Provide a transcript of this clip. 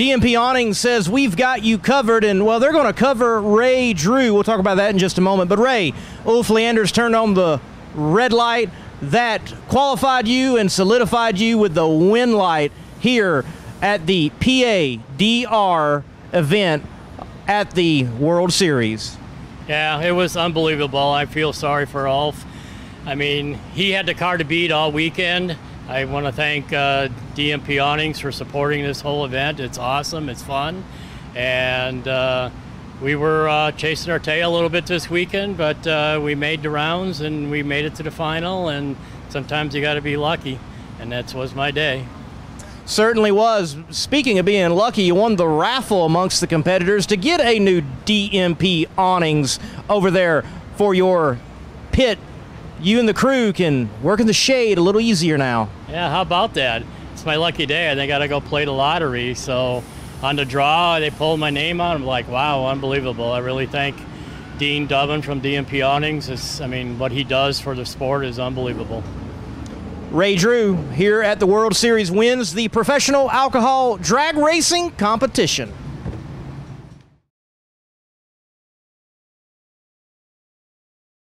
DMP Awning says we've got you covered, and well, they're going to cover Ray Drew. We'll talk about that in just a moment. But Ray, Ulf Leanders turned on the red light that qualified you and solidified you with the win light here at the PADR event at the World Series. Yeah, it was unbelievable. I feel sorry for Ulf. I mean, he had the car to beat all weekend. I want to thank uh, DMP Awnings for supporting this whole event. It's awesome, it's fun, and uh, we were uh, chasing our tail a little bit this weekend, but uh, we made the rounds and we made it to the final. And sometimes you got to be lucky, and that was my day. Certainly was. Speaking of being lucky, you won the raffle amongst the competitors to get a new DMP awnings over there for your pit you and the crew can work in the shade a little easier now. Yeah, how about that? It's my lucky day. I think I got to go play the lottery. So on the draw, they pulled my name out. I'm like, wow, unbelievable. I really thank Dean Dubbin from DMP Awnings. It's, I mean, what he does for the sport is unbelievable. Ray Drew here at the World Series wins the professional alcohol drag racing competition.